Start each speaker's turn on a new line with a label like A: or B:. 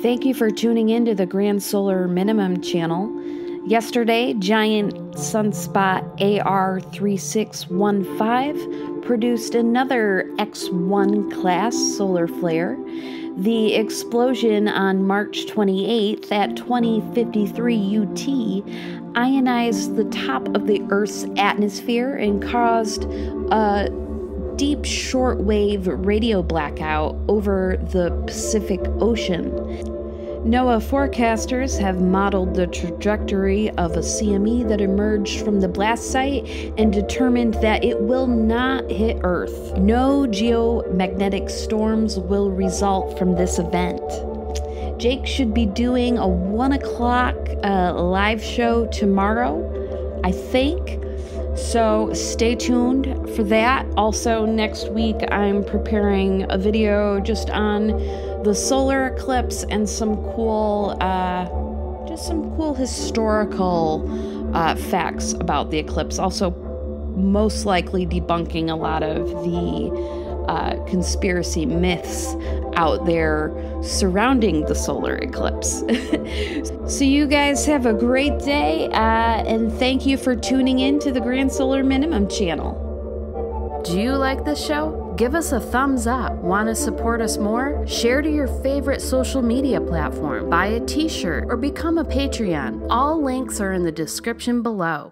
A: Thank you for tuning in to the Grand Solar Minimum channel. Yesterday, Giant Sunspot AR3615 produced another X1 class solar flare. The explosion on March 28th at 2053 UT ionized the top of the Earth's atmosphere and caused a deep shortwave radio blackout over the Pacific Ocean. NOAA forecasters have modeled the trajectory of a CME that emerged from the blast site and determined that it will not hit Earth. No geomagnetic storms will result from this event. Jake should be doing a 1 o'clock uh, live show tomorrow, I think. So stay tuned for that. Also, next week, I'm preparing a video just on the solar eclipse and some cool, uh, just some cool historical uh, facts about the eclipse. Also, most likely debunking a lot of the uh, conspiracy myths out there surrounding the solar eclipse. so, you guys have a great day, uh, and thank you for tuning in to the Grand Solar Minimum channel. Do you like this show? Give us a thumbs up. Want to support us more? Share to your favorite social media platform, buy a t shirt, or become a Patreon. All links are in the description below.